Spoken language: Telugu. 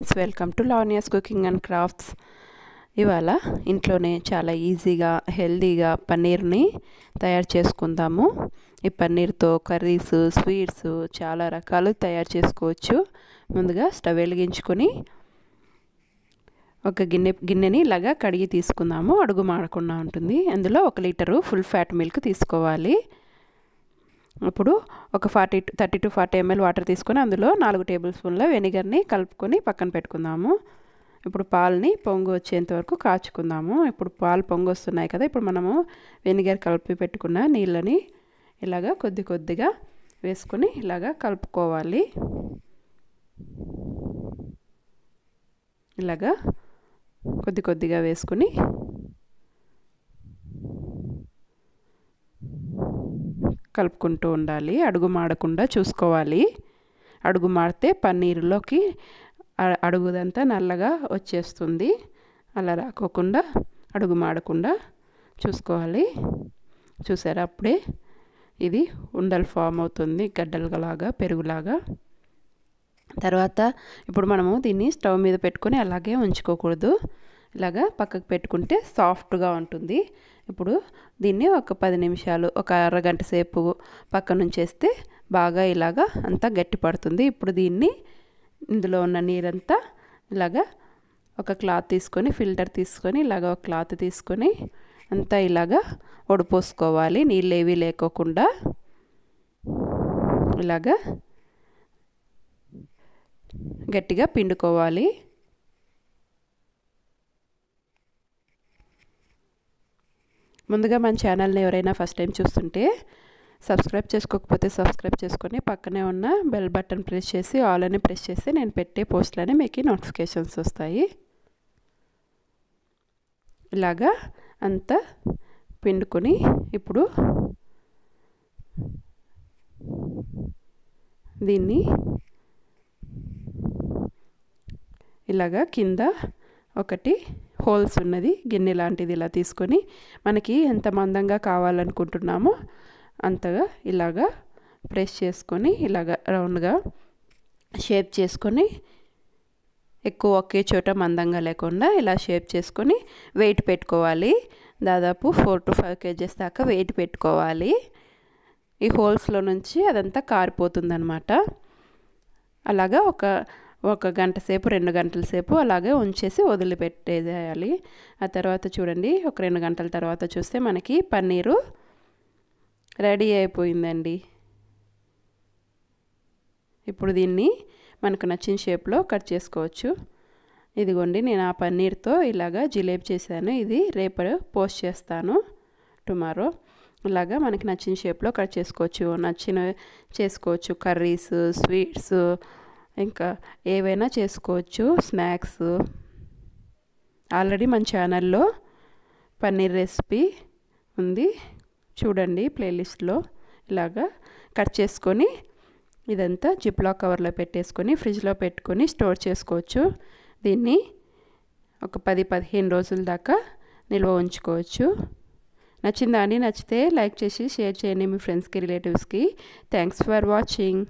Welcome to Lavanya's cooking and crafts. ఇవాళ ఇంట్లోనే చాలా ఈజీగా హెల్తీగా పన్నీర్ని తయారు చేసుకుందాము. ఈ పన్నీర్తో కర్రీస్ స్వీట్స్ చాలా రకాలు తయారు చేసుకోవచ్చు. ముందుగా స్టవ్ వెలిగించుకొని ఒక గిన్నె గిన్నెని ఇలాగా కడిగి తీసుకుందాము. అడుగు మాడకుండా ఉంటుంది. అందులో ఒక లీటరు ఫుల్ ఫ్యాట్ మిల్క్ తీసుకోవాలి. ఇప్పుడు ఒక forty thirty to forty ML water తీసుకొని అందులో నాలుగు టేబుల్ స్పూన్ల వెనిగర్ని కలుపుకొని పక్కన పెట్టుకుందాము. ఇప్పుడు పాలని పొంగు వచ్చేంత వరకు కాచుకుందాము. ఇప్పుడు పాలు పొంగు వస్తున్నాయి కదా ఇప్పుడు మనము వెనిగర్ కలిపి పెట్టుకున్న నీళ్ళని ఇలాగా కొద్ది కొద్దిగా వేసుకొని ఇలాగా కలుపుకోవాలి. ఇలాగా కొద్ది కొద్దిగా వేసుకుని కలుపుకుంటూ ఉండాలి. అడుగు మాడకుండా చూసుకోవాలి. అడుగు మాడితే పన్నీరులోకి అడుగుదంతా నల్లగా వచ్చేస్తుంది. అలా రాకోకుండా అడుగు మాడకుండా చూసుకోవాలి. చూసారా? అప్పుడే ఇది ఉండలు ఫామ్ అవుతుంది. గడ్డలులాగా పెరుగులాగా. తర్వాత ఇప్పుడు మనము దీన్ని స్టవ్ మీద పెట్టుకొని అలాగే ఉంచుకోకూడదు. ఇలాగా పక్కకు పెట్టుకుంటే సాఫ్ట్గా ఉంటుంది. ఇప్పుడు దీన్ని ఒక పది నిమిషాలు ఒక అరగంట సేపు పక్క నుంచేస్తే బాగా ఇలాగా అంతా గట్టి పడుతుంది. ఇప్పుడు దీన్ని ఇందులో ఉన్న నీరంతా ఇలాగా ఒక క్లాత్ తీసుకొని ఫిల్టర్ తీసుకొని ఇలాగ ఒక క్లాత్ తీసుకొని అంతా ఇలాగా ఒడిపోసుకోవాలి. నీళ్ళు ఏవి లేకోకుండా ఇలాగా గట్టిగా పిండుకోవాలి. ముందుగా మన ఛానల్ని ఎవరైనా ఫస్ట్ టైం చూస్తుంటే సబ్స్క్రైబ్ చేసుకోకపోతే సబ్స్క్రైబ్ చేసుకొని పక్కనే ఉన్న బెల్ బటన్ ప్రెస్ చేసి ఆల్ అని ప్రెస్ చేసి నేను పెట్టే పోస్ట్లనే మీకు నోటిఫికేషన్స్ వస్తాయి. ఇలాగా అంతా పిండుకొని ఇప్పుడు దీన్ని ఇలాగా కింద ఒకటి హోల్స్ ఉన్నది గిన్నె లాంటిది ఇలా తీసుకొని మనకి ఎంత మందంగా కావాలనుకుంటున్నామో అంతగా ఇలాగా ప్రెస్ చేసుకొని ఇలాగా రౌండ్గా షేప్ చేసుకొని ఎక్కువ ఒకే చోట మందంగా లేకుండా ఇలా షేప్ చేసుకొని వెయిట్ పెట్టుకోవాలి. దాదాపు ఫోర్ టు ఫైవ్ కేజెస్ దాకా వెయిట్ పెట్టుకోవాలి. ఈ హోల్స్లో నుంచి అదంతా కారిపోతుంది అనమాట అలాగా ఒక ఒక గంట సేపు రెండు గంటల సేపు అలాగే ఉంచేసి వదిలిపెట్టేయాలి ఆ తర్వాత చూడండి ఒక రెండు గంటల తర్వాత చూస్తే మనకి పన్నీరు రెడీ అయిపోయిందండి. ఇప్పుడు దీన్ని మనకు నచ్చిన షేప్లో కట్ చేసుకోవచ్చు. ఇదిగోండి నేను ఆ పన్నీర్తో ఇలాగా జిలేబీ చేశాను. ఇది రేపు పోస్ట్ చేస్తాను. టుమారో. ఇలాగా మనకి నచ్చిన షేప్లో కట్ చేసుకోవచ్చు. నచ్చిన చేసుకోవచ్చు కర్రీస్ స్వీట్స్ ఇంకా ఏవైనా చేసుకోవచ్చు. స్నాక్స్. ఆల్రెడీ మన ఛానల్లో పన్నీర్ రెసిపీ ఉంది. చూడండి ప్లేలిస్ట్లో ఇలాగా కట్ చేసుకొని ఇదంతా జిప్లా కవర్లో పెట్టేసుకొని ఫ్రిడ్జ్లో పెట్టుకొని స్టోర్ చేసుకోవచ్చు. దీన్ని ఒక పది పదిహేను రోజుల దాకా నిల్వ ఉంచుకోవచ్చు. నచ్చిందా అని నచ్చితే లైక్ చేసి షేర్ చేయండి మీ ఫ్రెండ్స్కి రిలేటివ్స్కి. Thanks for watching.